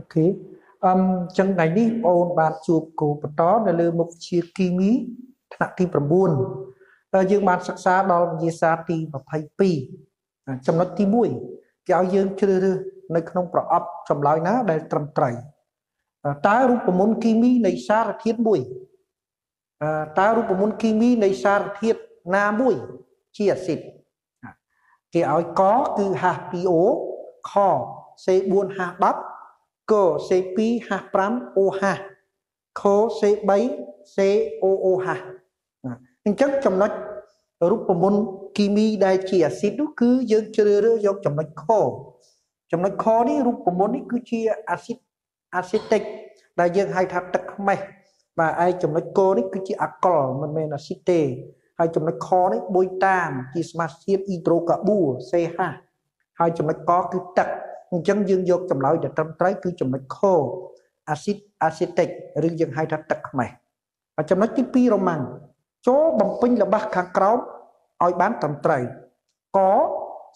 អូខេអឹមចឹងថ្ងៃនេះបងអូនបានជួបគូបន្តនៅលើមុខវិជ្ជាគីមីថ្នាក់ទី9ហើយយើងបានសិក្សាដល់វិញ្ញាសាទី22ចំណុចទី1គេឲ្យយើងជ្រើសរើសនៅក្នុងប្រអប់ចម្លើយណាដែលត្រឹមត្រូវតើរូបមន្តគីមីនៃសារធាតុមួយតើរូបមន្តគីមីនៃសារធាតុណាមួយជាអាស៊ីតគេឲ្យកគឺ H2O ខ C4H10 ក C2H5OH ខ C3 COOH អញ្ចឹងចំណុចរូបមន្តគីមីដែលជាអាស៊ីតនោះគឺយើងជ្រើសរើសយកចំណុចខចំណុចខនេះរូបមន្តនេះគឺជាអាស៊ីតអាស៊ីតិកដែលយើងហៅថាទឹកខ្មេះបាទឯចំណុចកនេះគឺជាអាកុលមិនមែនអាស៊ីតទេហើយចំណុចខនេះបុយតាមជាសមាសធាតុអ៊ីដ្រូកាប៊ូ CH ហើយចំណុចកគឺទឹក អញ្ចឹងយើងយកចម្លើយដែលត្រឹមត្រូវគឺចំណុចខអាស៊ីតអាស៊ីតិកឬយើងហៅថាទឹកខ្មេះហើយចំណុចទី2រ៉ូម៉ាំងចូលបំពេញល្បះខាងក្រោមឲ្យបានត្រឹមត្រូវក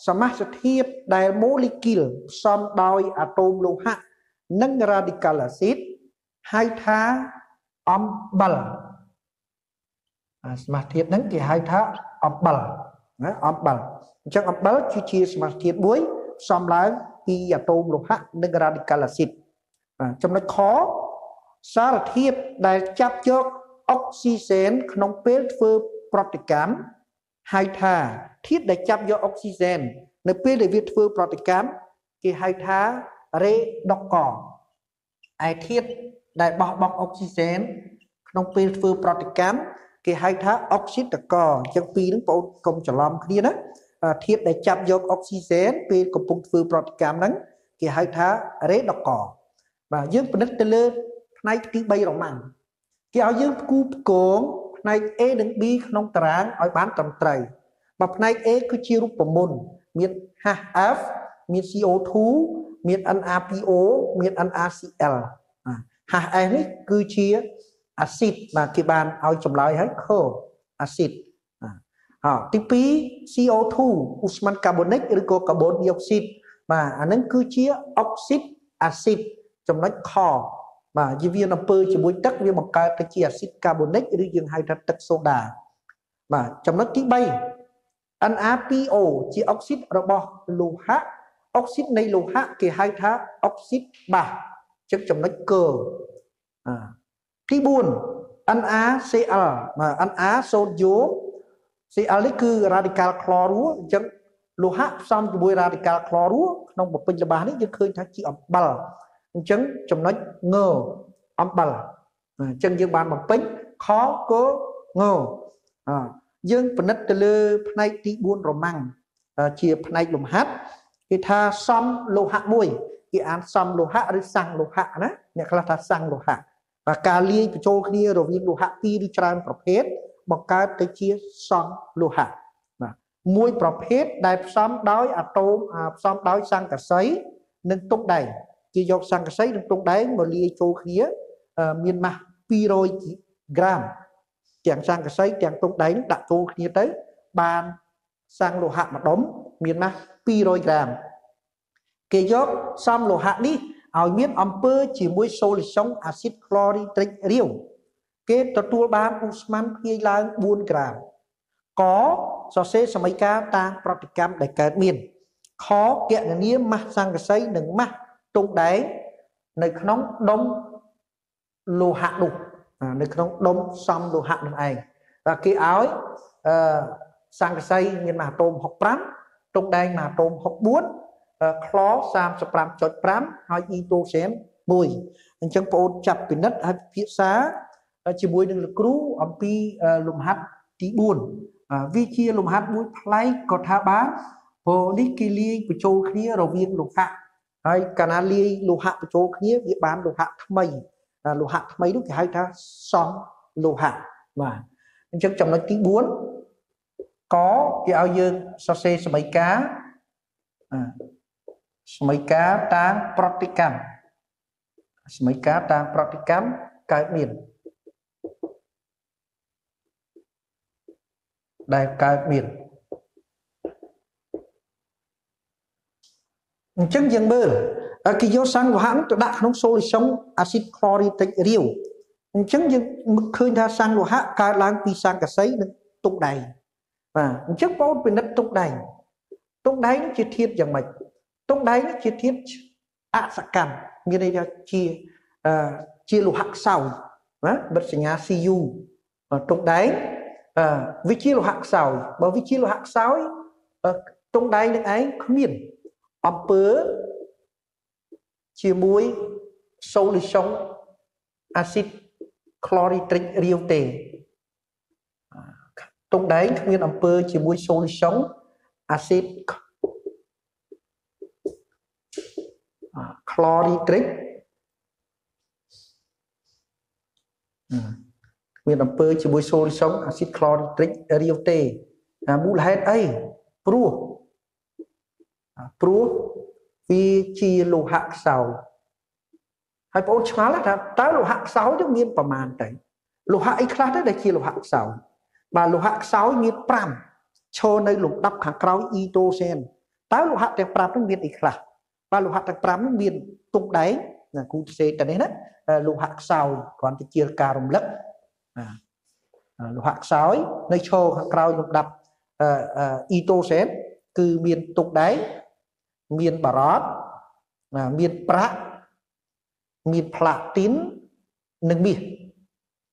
សមាសធាតុដែលម៉ូលេគុលផ្សំដោយអាតូមលោហៈនិង radical acid ហៅថាអំបិលសមាសធាតុហ្នឹងគេហៅថាអំបិលណាអំបិលអញ្ចឹងអំបិលគឺជាសមាសធាតុមួយផ្សំឡើង ពីអាតូមលោហៈនិង radical acid បាទចំណុចខសារធាតុដែលចាប់យកអុកស៊ីហ្សែនក្នុងពេលធ្វើប្រតិកម្មហៅថាធាតុដែលចាប់យកអុកស៊ីហ្សែននៅពេលដែលវាធ្វើប្រតិកម្មគេហៅថារេដុកឯធាតុដែលបោះបង់អុកស៊ីហ្សែនក្នុងពេលធ្វើប្រតិកម្មគេហៅថាអុកស៊ីតកអញ្ចឹងពីរហ្នឹងបងកុំច្រឡំគ្នាណា ធាតុដែលចាប់យកអុកស៊ីហ្សែនពេលកំពុងធ្វើប្រតិកម្មហ្នឹងគេហៅថារេដុកបាទយើងពិនិត្យទៅលើផ្នែកទី3រម៉ាំងគេឲ្យយើងផ្គូផ្គងផ្នែក A និង B ក្នុងតារាងឲ្យបានត្រឹមត្រូវបើផ្នែក A គឺជារូបមន្តមាន HF មាន CO2 មាន NR2O មាន NaCl HF នេះគឺជាអាស៊ីតបាទគេបានឲ្យចម្លើយឲ្យខអាស៊ីត ហ៎ទី2 CO2 ឧស្ម័នកាបូនិកឬក៏កាបូនឌីអុកស៊ីតបាទអានឹងគឺជាអុកស៊ីតអាស៊ីតចំណុចខបាទជាវាអំពើជាមួយទឹកវាបង្កើតទៅជាអាស៊ីតកាបូនិកឬយើងហៅថាទឹកសូដាបាទចំណុចទី3 NaPO ជាអុកស៊ីតរបស់លោហៈអុកស៊ីតនៃលោហៈគេហៅថាអុកស៊ីតបាសចឹងចំណុចកអាទី4 NaCl បាទ Na សូដ្យូម Cl នេះគឺ radical chlorua អញ្ចឹងលោហៈផ្សំជាមួយ radical chlorua ក្នុងបំពេញល្បះនេះយើងឃើញថាជាអំបិលអញ្ចឹងចំណុចងអំបិលអញ្ចឹងយើងបានបំពេញខកងអយើងពិនិត្យទៅលើផ្នែកទី4រម៉ាំងជាផ្នែកលំហាត់គេថាសំលោហៈមួយគេអានសំលោហៈឬសាំងលោហៈណាអ្នកខ្លះថាសាំងលោហៈបាទការលាយបញ្ចូលគ្នារវាងលោហៈពីរឬច្រើនប្រភេទ បង្កើតទៅជាសង្ឃលោហៈបាទមួយប្រភេទដែលផ្សំដោយអាតូមផ្សំដោយសង្កសីនិងទុកដែងគេយកសង្កសីនិងទុកដែងមកលាយចូលគ្នាមានម៉ាស់200ក្រាមទាំងសង្កសីទាំងទុកដែងដាក់ចូលគ្នាទៅ បានសង្ឃលោហៈម្ដុំមានម៉ាស់200ក្រាមគេយកសំលោហៈនេះឲ្យមានអំពើជាមួយសូលីសុងអាស៊ីតក្លរីត្រិករាវ គេទទួលបានឧស្ម័នភាយឡើង4ក្រាមកសរសេរសមីការតាមប្រតិកម្មដែលកើតមានខកណនាម៉ាស់សង្កសីនិងម៉ាស់ទុងដែងនៅក្នុងដុំលោហៈនោះនៅក្នុងដុំសំលោហៈនោះឯងបាទគេឲ្យអឺសង្កសីមានម៉ាស់អាតូម65ទុងដែងម៉ាស់អាតូម64ក្ល35.5ហើយអ៊ីតូសែន1អញ្ចឹងបងអូនចាប់ពិនិត្យហើយពិភាក្សា ជាមួយនឹងលោកគ្រូអំពីលំហាត់ទី4វាជាលំហាត់មួយប្លែកក៏ថាបានព្រោះនេះគេលាយបញ្ចូលគ្នារវាងលោហៈហើយកាលណាលាយលោហៈបញ្ចូលគ្នាវាបានលោហៈថ្មីលោហៈថ្មីនោះគេហៅថាសំលោហៈបាទអញ្ចឹងចំណុចទី4កគេឲ្យយើងសរសេរសមីការសមីការតាងប្រតិកម្មសមីការតាងប្រតិកម្មកើតមាន ដែលកើតមានអញ្ចឹងយើងមើលគេយកសង្ឃវហៈនោះទៅដាក់ក្នុង solution acid chlorhydric រាវអញ្ចឹងយើងឃើញថាសង្ឃវហៈកើតឡើងពីសង្កសីនិងទុកដែងបាទអញ្ចឹងបងពិនិត្យទុកដែងទុកដែងជាធាតុយ៉ាងម៉េចទុកដែងជាធាតុអសកម្មមានន័យថាជាអឺជាលោហៈខ្សោយណាបិទសញ្ញា Cu ទុកដែងអឺ វាជាលោហៈខ្សោយបើវាជាលោហៈខ្សោយទុកដែងនឹងឯងគ្មានអំពើជាមួយ solution acid chlorhydric រាវទេទុកដែងគ្មានអំពើជាមួយ solution acid chlorhydric មានអំពើជាមួយ solution acid chlorhydric រាវទេមូលហេតុអីព្រោះព្រោះវាជាលោហៈខ្សោយហើយបងឆ្ងល់ថាតើលោហៈខ្សោយទៅមានប្រមាណទៅលោហៈអីខ្លះទៅដែលជាលោហៈខ្សោយបាទលោហៈខ្សោយមាន5ឈរនៅលំដាប់ខាងក្រោយអ៊ីតូសែនតើលោហៈទាំង5នោះមានអីខ្លះបាទលោហៈទាំង5នោះមានទុកដែងណាគូផ្សេងទៅនេះណាលោហៈខ្សោយគ្រាន់តែជាការរំលឹក លោហៈខ្សោយនៅឈរខាងក្រោយលំដាប់អ៊ីតូសែនគឺមានទុកដែងមានបារតមានប្រាក់មានផ្លាទីននិងមាស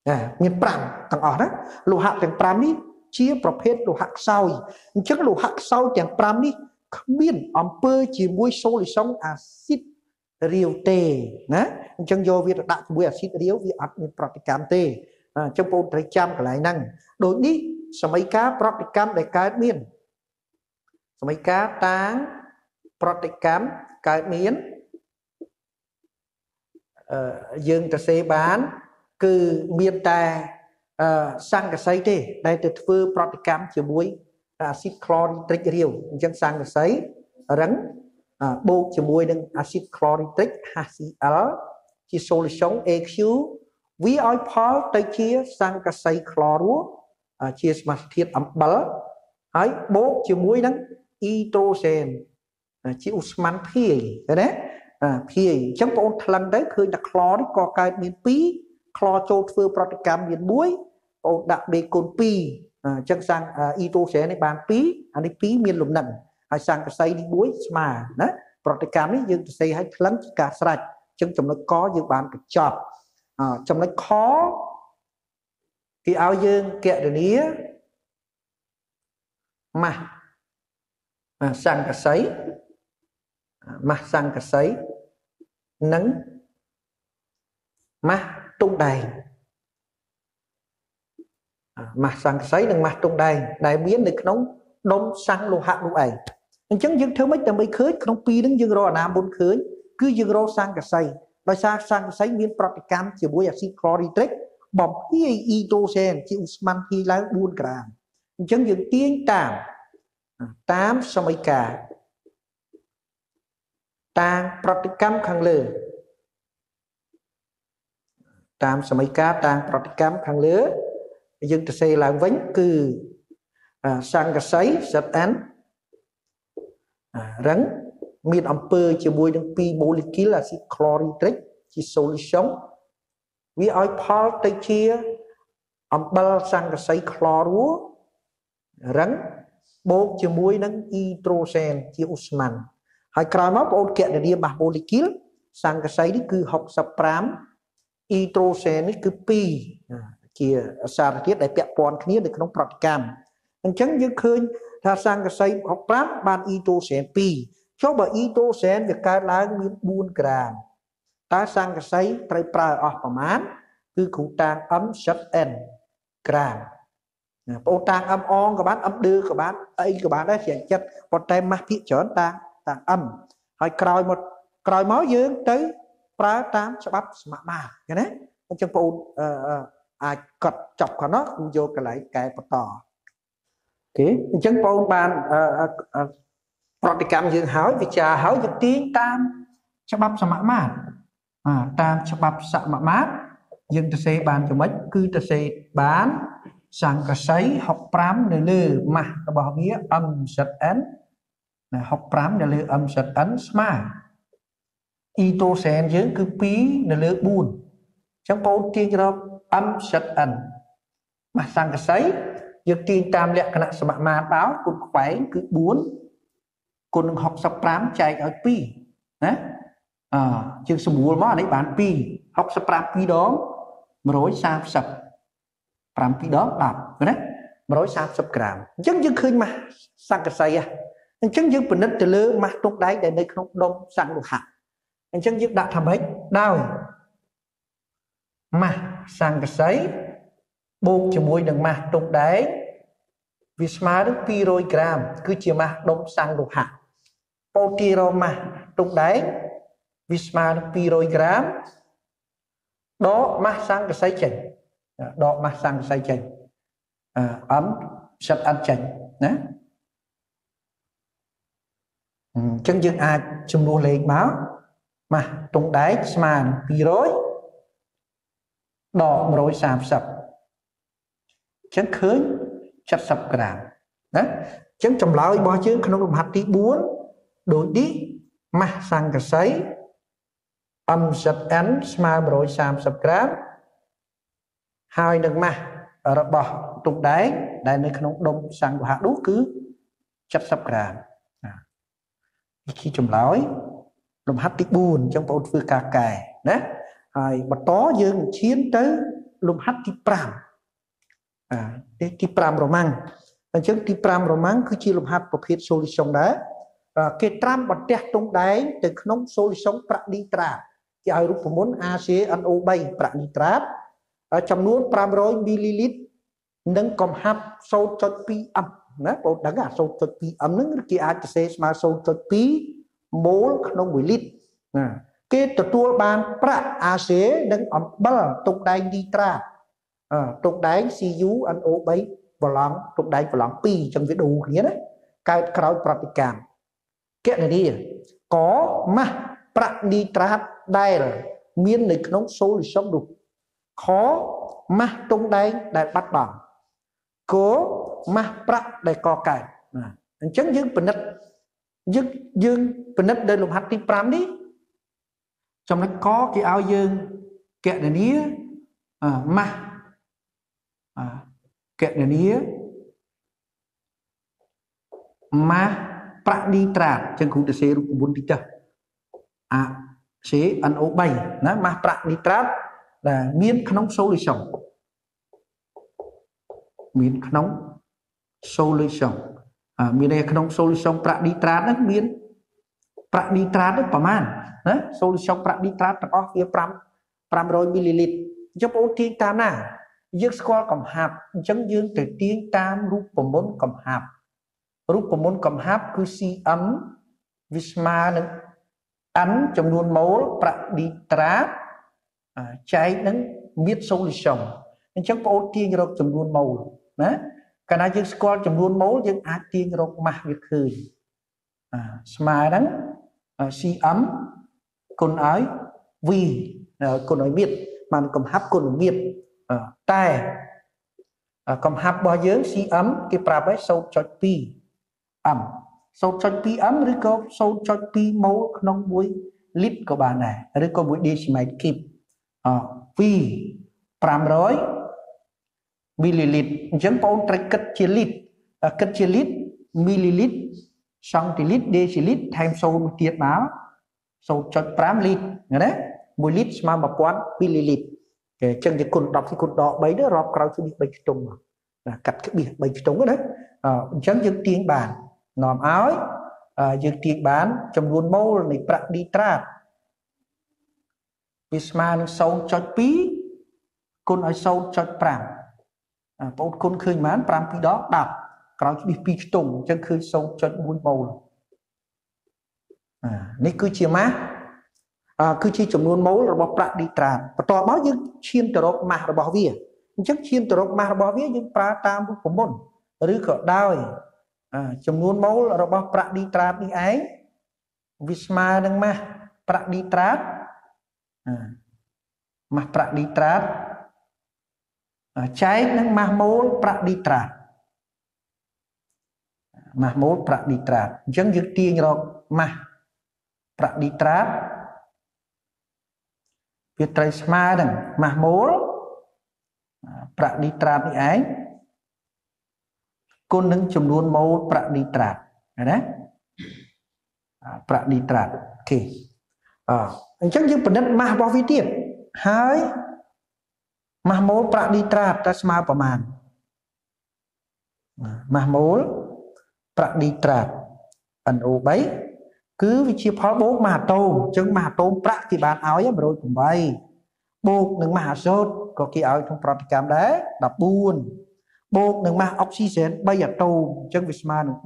ណាមាន5ទាំងអស់ណាលោហៈទាំង5នេះជាប្រភេទលោហៈខ្សោយអញ្ចឹងលោហៈខ្សោយទាំង5នេះគ្មានអំពើជាមួយសូលីសុងអាស៊ីតរាវទេណាអញ្ចឹងយកវាទៅដាក់ជាមួយអាស៊ីតរាវវាអត់មានប្រតិកម្មទេ អញ្ចឹងបងត្រូវចាំកន្លែងហ្នឹងដូចនេះសម័យកាលប្រតិកម្មដែលកើតមានសម័យកាលតាងប្រតិកម្មកើតមានយើងទៅសេបាន គឺមានតែសង្កសីទេ ដែលទៅធ្វើប្រតិកម្មជាមួយអាស៊ីតក្លរីត្រិករាវអញ្ចឹងសង្កសីរឹងបូកជាមួយនឹងអាស៊ីតក្លរីត្រិក HCl ជា solution AQ វាឲ្យផលទៅជាសង្កសីក្លរੂជាសមាសធាតុអំបិលហើយបូកជាមួយនឹងអ៊ីត្រូសែនជាឧស្ម័នភាយឃើញទេភាយអញ្ចឹងបងអូនថ្លឹងទៅឃើញតែក្លនេះក៏កើតមាន2ក្លចូលធ្វើប្រតិកម្មមាន1បងអូនដាក់ដេគុណ2អញ្ចឹងសាំងអ៊ីតូសែននេះបាន2អានេះ2មានលំនឹងហើយសាំងកសីនេះ1ស្មើណាប្រតិកម្មនេះយើងទៅសេឲ្យថ្លឹងជាការស្រេចអញ្ចឹងចំណុចកយើងបានបញ្ចប់ ចំណុចខគេឲ្យយើងកណនីម៉ាស់សង្កសីម៉ាស់សង្កសីនិងម៉ាស់ទុងដែងម៉ាស់សង្កសីនិងម៉ាស់ទុងដែងដែលមាននៅក្នុងដុំសង្ឃលោហៈនោះឯងអញ្ចឹងយើងធ្វើម៉េចដើម្បីឃើញក្នុងពីរហ្នឹងយើងរកអាណាមុនឃើញគឺយើងរកសង្កសី ដោយសារសង្កសីមានប្រតិកម្មជាមួយអាស៊ីតក្លរីត្រិកបំភាយអ៊ីតូសែនជាឧស្ម័នភាយឡើង4ក្រាមអញ្ចឹងយើងទាញតាមតាមសមីការតាមប្រតិកម្មខាងលើ តាមសមីការតាមប្រតិកម្មខាងលើយើងទៅសេឡើងវិញគឺសង្កសី ZN រឹង មានអំពើជាមួយនឹង2 molecule អាស៊ីត chlorhydric ជា solution វាឲ្យផលទៅជាអំបិលសង្កសី chloro រឹងបូកជាមួយនឹង hydrogen ជាឧស្ម័នហើយក្រោយមកបងអូនកណនាម៉ាស់ម៉ូលេគុលសង្កសីនេះគឺ65អ៊ីត្រូសែននេះគឺ2ជាសារធាតុដែលពាក់ព័ន្ធគ្នានៅក្នុងប្រតិកម្មអញ្ចឹងយើងឃើញថាសង្កសី65បានអ៊ីត្រូសែន2 ចុះបើអ៊ីត្រូសែនវាកើតឡើងមាន4ក្រាមតើសង្កសីត្រូវប្រើអស់ប្រមាណគឺគ្រូតាង M7N ក្រាមបងតាង M អងក៏បាន M ឌឺក៏បានអីក៏បានដែរជាចិត្តប៉ុន្តែម៉ាស់ភាកច្រើនតាងតាំង M ហើយក្រោយមកក្រោយមកយើងទៅប្រើតាមច្បាប់សមមាឃើញណាអញ្ចឹងបងអូនអាចកត់ចប់គាត់នោះគូយកកន្លែងកែបន្តអូខេអញ្ចឹងបងអូនបាន ប្រតិកម្មយើងហើយវិចារហើយយើងទាញតាមច្បាប់សមមាតាមច្បាប់សមមាយើងទៅសេបានចំណុចគឺទៅសេបានសង្កសី65នៅលើម៉ាស់របស់វា MZN 65នៅលើ MZN ស្មើអ៊ីត្រូសែនយើងគឺ2នៅលើ4អញ្ចឹងបងទាញរក m សិត n ម៉ាស់សង្កសីយើងទាញតាមលក្ខណៈសមមាត្របោគុណខ្វែងគឺ4 គុណនឹង65ចែកឲ្យ2ណាអឺយើងសម្រួលមកនេះបាន2 65 2ដង130 7 2ដង10ណា130ក្រាមអញ្ចឹងយើងឃើញម៉ាស់សង្កសីហ៎អញ្ចឹងយើងពិនិត្យទៅលើម៉ាស់ទុកដែកដែលនៅក្នុងដុំសង្លោហៈអញ្ចឹងយើងដាក់ថាម៉េចដោយម៉ាស់សង្កសីបូកជាមួយនឹងម៉ាស់ទុកដែកវាស្មើនឹង200ក្រាមគឺជាម៉ាស់ដុំសង្លោហៈ ពោទីរម៉ាស់ទុកដែកវាស្មើនឹង200ក្រាមដកម៉ាស់សង្កសីចេញដកម៉ាស់សង្កសីចេញអឺ m សិតអត់ចេញណាអញ្ចឹងយើងអាចចំនួនលេខមកម៉ាស់ទង់ដែកស្មើនឹង200ដក130អញ្ចឹងឃើញ70ក្រាមណាអញ្ចឹងចម្លើយរបស់យើងក្នុងលំហាត់ទី4 ដូចនេះម៉ាស់សង្កសី MZN ស្មើ130ក្រាមហើយនឹងម៉ាស់របស់ទុកដែកដែលនៅក្នុងដុំសង្កហៈនោះគឺ70ក្រាមវិធីចម្លើយលំហាត់ទី4អញ្ចឹងបងប្អូនធ្វើការកែណាហើយបន្តយើងឈានទៅលំហាត់ទី5អាទី5រម៉ាំងអញ្ចឹងទី5រម៉ាំងគឺជាលំហាត់ប្រភេទ solution ដែរ គេត្រាំបន្ទះទង់ដែងទៅក្នុង solution ប្រាក់ឌីត្រាគេឲ្យរូបមន្ត ACNO3 ប្រាក់ឌីត្រាចំនួន500មីលីលីត្រនិងកំហាប់0.2អំណាបងដឹងអា0.2អំហ្នឹងគេអាចសរសេរស្មើ0.2ម៉ូលក្នុង1លីត្រណាគេទទួលបានប្រាក់ AC និងអំបិលទុកដែងឌីត្រាទុកដែង CuNO3 ប្រឡងទុកដែងប្រឡង2អញ្ចឹងវាដូរគ្នាណាកើតក្រោយប្រតិកម្ម កណនីកម៉ាស់ប្រាក់ឌីត្រាតដែល មាននៅក្នុង solution នោះខម៉ាស់ទុំដែងដែលបាត់បង់គោម៉ាស់ប្រាក់ដែលកកើតណាអញ្ចឹងយើងពិនិត្យយើងយើងពិនិត្យនៅលំហាត់ទី5នេះចំណុចកគេឲ្យយើងកណនីម៉ាស់កណនីម៉ាស់ ប្រាក់ឌីត្រាតអញ្ចឹងគ្រូទៅសេរូបមន្តតិចទៅអា CNO3 ណាម៉ាស់ប្រាក់ឌីត្រាតដែលមានក្នុង solution មានក្នុង solution មានន័យក្នុង solution ប្រាក់ឌីត្រាតហ្នឹងមានប្រាក់ឌីត្រាតហ្នឹងប្រមាណណា solution ប្រាក់ឌីត្រាតទាំងអស់វា5 500មីលីលីត្រអញ្ចឹងបងប្អូនទាញតាមណាយើងស្គាល់កំហាប់អញ្ចឹងយើងទៅទាញតាមរូបមន្តកំហាប់ រូបមន្តកំហាប់គឺ CM វាស្មើនឹង N ចំនួនម៉ូលប្រាក់ឌីត្រាតចែកនឹងមាន solution អញ្ចឹងបងប្អូនទាញរកចំនួនម៉ូលណាកាលណាយើងស្គាល់ចំនួនម៉ូលយើងអាចទាញរកម៉ាស់វាឃើញអាស្មើហ្នឹង cm គុណឲ្យ v គុណឲ្យមៀតបានកំហាប់គុណមៀតតែកំហាប់របស់យើង cm គេប្រាប់ឲ្យ0.2 m 0.2 m ឬក៏0.2 mol ក្នុង1លីត្រក៏បានដែរឬក៏1 decimal kip អ2 500មីលីលីត្រអញ្ចឹងបងត្រូវគិតជាលីត្រគិតជាលីត្រមីលីលីត្រសង់ទីលីត្រដេស៊ីលីត្រថែម0ទៀតមក0.5លីត្រណា1លីត្រស្មើ1000មីលីលីត្រគេអញ្ចឹងគេគុណ10ទីគុណដក3ទៅរាប់ក្រោយគឺ3ខ្ទង់ណាកាត់ក្បៀស3ខ្ទង់ណាអញ្ចឹងយើងទាញបាន នាំឲ្យយើងទាញបាន ចំនួនម៉ូលនៃប្រាក់ឌីត្រាតវាស្មើនឹង0.2គុណឲ្យ0.5បងគុណឃើញប៉ុន្មាន5 2ដង10ក្រោយស្បិះ2ខ្ទង់អញ្ចឹងឃើញ0.1ម៉ូលនេះគឺជាម៉ាស់គឺជាចំនួនម៉ូលរបស់ប្រាក់ឌីត្រាតបន្ទាប់មកយើងឈានទៅរកម៉ាស់របស់វាអញ្ចឹងឈានទៅរកម៉ាស់របស់វាយើងប្រើតាមរូបមន្តឬក៏ដោយ ចំនួនម៉ូលរបស់ប្រាក់ឌីត្រាតនេះឯងវាស្មើនឹងម៉ាស់ប្រាក់ឌីត្រាតម៉ាស់ប្រាក់ឌីត្រាតចែកនឹងម៉ាស់ម៉ូលប្រាក់ឌីត្រាតម៉ាស់ម៉ូលប្រាក់ឌីត្រាតអញ្ចឹងយើងទាញរកម៉ាស់ប្រាក់ឌីត្រាតវាត្រូវស្មើនឹងម៉ាស់ម៉ូលប្រាក់នីត្រាតនេះឯង គុណនឹងចំនួនម៉ូលប្រាក់នីត្រាតណាប្រាក់នីត្រាតអូខេអអញ្ចឹងយើងពិនិត្យម៉ាស់របស់វាទៀតហើយម៉ាស់ម៉ូលប្រាក់នីត្រាតតើស្មើប្រមាណម៉ាស់ម៉ូលប្រាក់នីត្រាត NO3 គឺវាជាផលបូកម៉ាអាតូមអញ្ចឹងម៉ាអាតូមប្រាក់គេបានឲ្យ108បូកនឹងម៉ាអាសូតក៏គេឲ្យក្នុងប្រតិកម្មដែរ14 បូកនឹងម៉ាសអុកស៊ីហ្សែន3អាតូមអញ្ចឹងវាស្មើនឹង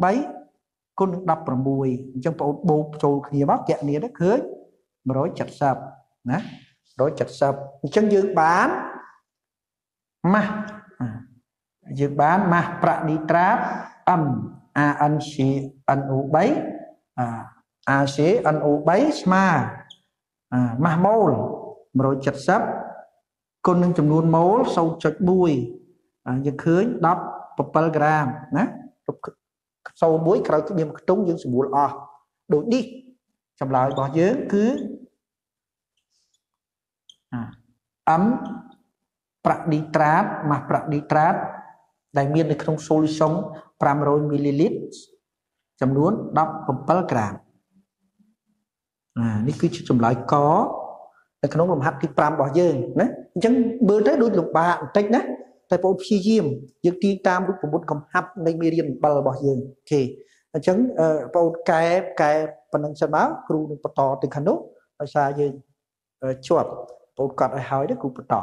3គុណនឹង16អញ្ចឹងបងប្អូនបូកចូលគ្នាមកកណនាទៅឃើញ170ណា170អញ្ចឹងយើងបានម៉ាស់យើងបានម៉ាស់ប្រាក់នីត្រាត M ANCNO3 ACNO3 ស្មើម៉ាស់ម៉ូល170គុណនឹងចំនួនម៉ូល0.1 យើងឃើញ17ក្រាមណា01ក្រោយមានខ្ទង់យើងស្រួលអស់ដូចនេះចម្លើយរបស់យើងគឺ M ប្រាក់ឌីត្រាតម៉ាស់ប្រាក់ឌីត្រាតដែលមាននៅក្នុង solution 500 ml ចំនួន17ក្រាមអានេះគឺជាចម្លើយកនៅក្នុងលំហាត់ទី5របស់យើងណាអញ្ចឹងមើលទៅដូចលំបាកបន្តិចណា តែបងព្យាយាមយើងទីតាមរូបមន្តកំហាប់នៃមេរៀនអំបិលរបស់យើងអូខេអញ្ចឹងបងកែកែប៉ុណ្ណឹងសិនមកគ្រូនឹងបន្តទៅខាងនោះដោយសារយើងជាប់បងកត់ឲ្យហើយទៅគ្រូបន្ត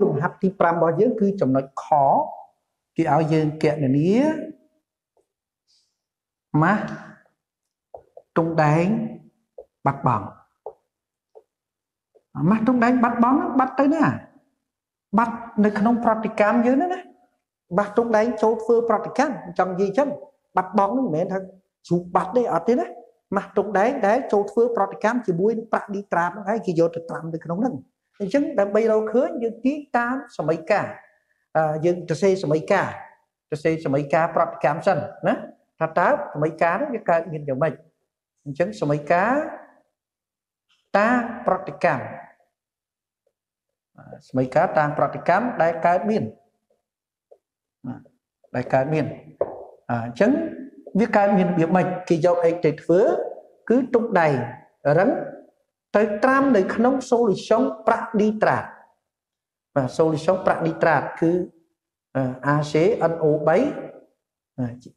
លំហាត់ទី5របស់យើងគឺចំណុចខគេឲ្យយើងកណនាម៉ាស់តុងដែងបាត់បង់ម៉ាស់តុងដែងបាត់បង់បាត់ទៅណា បាត់នៅក្នុងប្រតិកម្មយើងណាបាត់តុងដែងចូលធ្វើប្រតិកម្មចង់និយាយចឹងបាត់បង់ហ្នឹងមិនមែនថាជូបបាត់ទេអត់ទេណាម៉ាស់តុងដែងដែលចូលធ្វើប្រតិកម្មជាមួយនឹងប្រាក់ឌីត្រាតហ្នឹងហើយគេយកទៅត្រាំនៅក្នុងហ្នឹងអញ្ចឹងដើម្បីរកឃើញយើងទីតាមសម័យកាលយើងទៅសេសម័យកាលទៅសេសម័យកាលប្រតិកម្មសិនណាថាតើសម័យកាលនេះវាកើតមានយ៉ាងម៉េចអញ្ចឹងសម័យកាលតាមប្រតិកម្ម សម័យកាលតាមប្រតិកម្មដែលកើតមានដែលកើតមានអញ្ចឹងវាកើតមានរបៀបម៉េចគេយកអីទៅធ្វើ គឺទុកដៃរឹងទៅត្រាំនៅក្នុង solution ប្រាក់ឌីត្រាតបាទ solution ប្រាក់ឌីត្រាតគឺ ACNO3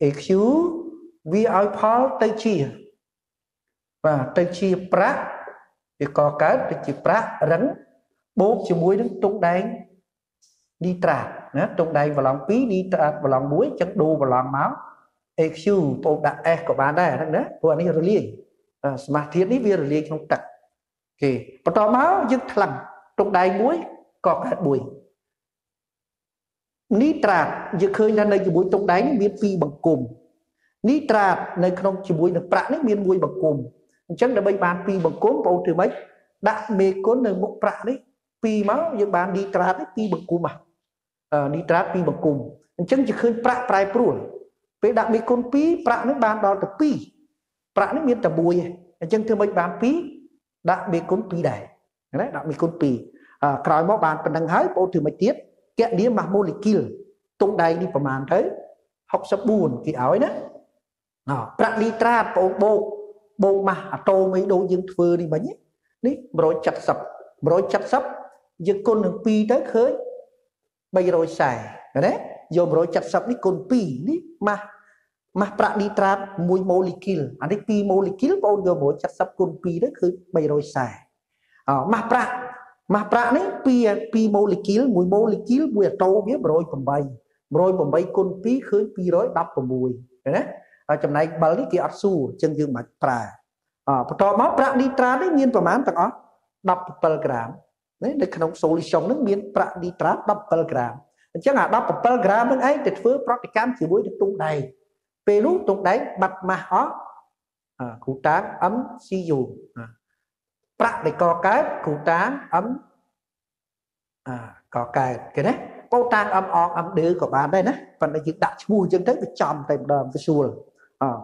AQ វាឲ្យផលទៅជាបាទទៅជាប្រាក់វាកកើតទៅជាប្រាក់រឹង បូកជាមួយនឹងទុកដែងឌីត្រាតណាទុកដែងប្រឡង2ឌីត្រាតប្រឡង1អញ្ចឹងដូរប្រឡងមក AQ បូកដាក់ S ក៏បានដែរហ្នឹងណាព្រោះអានេះរលាយសមាសធាតុនេះវារលាយក្នុងទឹកគេបន្តមកយើងថ្លឹងទុកដែងមួយក៏កើតមួយនីត្រាតយើងឃើញថានៅជាមួយទុកដែងមានពីរបង្គំនីត្រាតនៅក្នុងជាមួយនឹងប្រាក់នេះមានមួយបង្គំអញ្ចឹងដើម្បីបានពីរបង្គំបងប្អូនធ្វើម៉េចដាក់មេគុណនៅមុខប្រាក់នេះ ពីរមកយើងបាននីត្រាតនេះពីរបង្គំមកនីត្រាតពីរបង្គំអញ្ចឹងជាឃើញប្រាក់ប្រែប្រួលពេលដាក់មេគុណ2ប្រាក់នេះបានដល់ទៅ2ប្រាក់នេះមានតែ1ឯងអញ្ចឹងធ្វើម៉េចបាន2ដាក់មេគុណ2ដែរណាដាក់មេគុណ2ក្រោយមកបានប៉ុណ្្នឹងហើយបងប្អូនធ្វើម៉េចទៀតកណនាម៉ាស់ម៉ូលេគុលតុងដៃនេះប្រមាណទៅ64គេឲ្យណាប្រាក់លីត្រាតបងបោកបូកម៉ាស់អាតូមអីដូចយើងធ្វើនេះមិញនេះ170 170 យើងគុណនឹង2ទៅឃើញ340ណាយក170នេះគុណ2នេះម៉ាស់ម៉ាស់ប្រាក់លីត្រាត1ម៉ូលេគុលអានេះ2ម៉ូលេគុលបងយក170គុណ2ទៅគឺ340អម៉ាស់ប្រាក់ម៉ាស់ប្រាក់នេះ2 2ម៉ូលេគុល1ម៉ូលេគុល1អាតូមវា108 108គុណ2ឃើញ216ណាចំណែក7នេះគេអត់សួរអញ្ចឹងយើងមិនប្រើអបន្តមកប្រាក់នីត្រានេះមានប្រមាណទាំងអស់17ក្រាម នៅក្នុង solution ហ្នឹងមានប្រាក់នីត្រា17ក្រាមអញ្ចឹងអា17ក្រាមហ្នឹងឯងទៅធ្វើប្រតិកម្មជាមួយនឹងទុងដែងពេលនោះទុងដែងបាត់ម៉ាស់អស់គ្រូតាង MCU ប្រាក់ដែលកកើតគ្រូតាង M កកើតគេណាកោតាង M អង M ដឺក៏បានដែរណាប៉ុន្តែយើងដាក់ឈ្មោះអញ្ចឹងទៅវាចំតែម្ដងវាស្រួល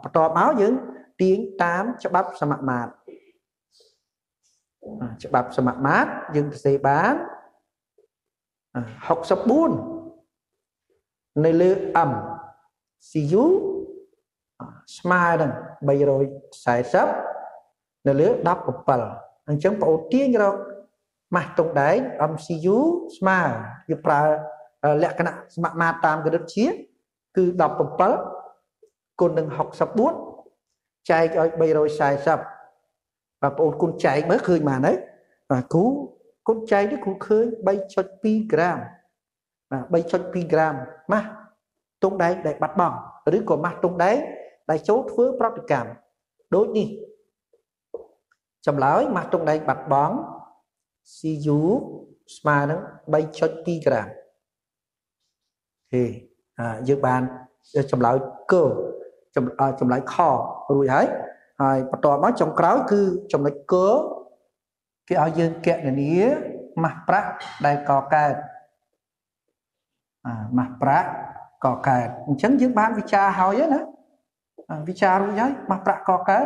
បន្ទាប់មកយើងទាញតាមច្បាប់សមមាត្រ ច្បាប់សមាមាត្រយើងសរសេរបាន64នៅលើ m cu ស្មើនឹង340នៅលើ17អញ្ចឹងបងអូនទាញរកម៉ាស់តុងដែង MCU ស្មើវាប្រើលក្ខណៈសមាមាត្រតាមគណិតជា គឺ17គុណនឹង64ចែកឲ្យ340 បាទបងអូនគុណចែកមើលឃើញបានទេបាទគ្រូគុណចែកនេះគ្រូឃើញ3.2ក្រាមបាទ3.2ក្រាមម៉ាស់តុងដែងដែលបាត់បង់ឬក៏ម៉ាស់តុងដែងដែលចូលធ្វើប្រតិកម្មដូចនេះចម្លើយម៉ាស់តុងដែងបាត់បង់ CU ស្មើនឹង3.2ក្រាមទេយើងបានចម្លើយកើចម្លើយខរួចហើយ ហើយបន្ទាប់មកចុងក្រោយគឺចំណុចកើគេឲ្យយើងកណនាម៉ាស់ប្រាក់ដែលកកើតអាម៉ាស់ប្រាក់កកើតអញ្ចឹងយើងបានវិចារហើយណាវិចាររួចហើយម៉ាស់ប្រាក់កកើត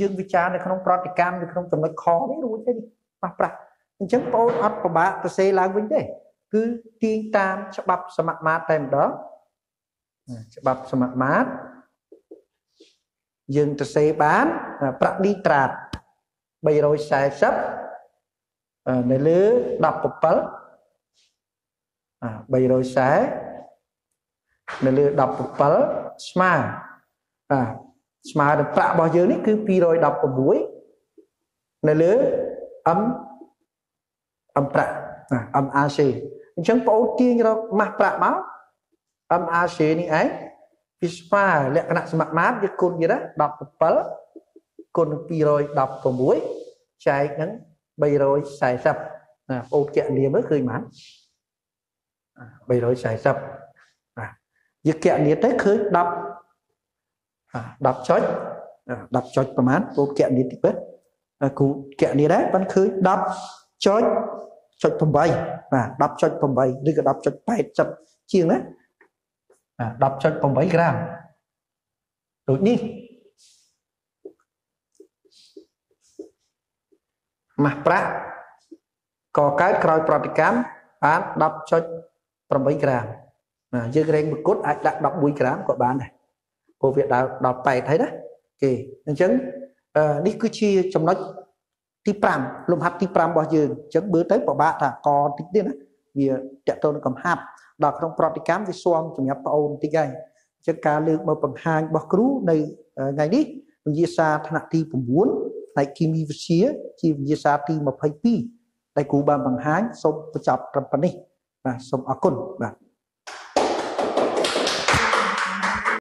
យើងវិចារនៅក្នុងប្រតិកម្មនៅក្នុងចំណុចខនេះរួចហើយម៉ាស់ប្រាក់អញ្ចឹងបងអត់ពិបាកទៅសេឡើងវិញទេគឺទាញតាមច្បាប់សមមាត្រតែម្ដងច្បាប់សមមាត្រ យើងទៅសេបានប្រាក់ឌីត្រាត340នៅលើ17អា340នៅលើ17ស្មើអាស្មើនឹងប្រាក់របស់យើងនេះគឺ216នៅលើ M M ប្រាក់ MRC អញ្ចឹងបងអូនទាញរកម៉ាស់ប្រាក់មក MRC នេះឯង វាស្មើលក្ខណៈសមមាត្រវាគុណទៀតណា17គុណនឹង216ចែកនឹង340ណាបងអូនកណនាមើលឃើញបាន340ណាយកកណនាទៅឃើញ10 10ចុច10ចុចប្រហែលបងកណនាតិចទៅគ្រូកណនាដែរបានឃើញ10ចុចចុច8បាទ10.8ឬក៏10.80ជាងណា 10.8ក្រាមដូចនេះម៉ាស់ប្រាក់កកើតក្រោយប្រតិកម្មបាន10.8ក្រាមណាយើងរែងមគុតអាចដាក់11ក្រាមក៏បានដែរព្រោះវាដល់ដល់8ហើយណាគេអញ្ចឹងនេះគឺជាចំណុចទី5លំហាត់ទី5របស់យើងអញ្ចឹងមើលទៅពិបាកថាកតិចទៀតណា វាតកតូនកំហាប់ដល់ក្នុងប្រតិកម្មវាស៊ាំសម្រាប់ប្អូនតិចហើយអញ្ចឹងការលើកមកបង្ហាញរបស់គ្រូនៅថ្ងៃនេះវិញ្ញាសាថ្នាក់ទី9ផ្នែកគីមីវិទ្យាជាវិញ្ញាសាទី22ដែលគ្រូបានបង្ហាញសូមបញ្ចប់ត្រឹមប៉ុណ្នេះបាទសូមអរគុណបាទ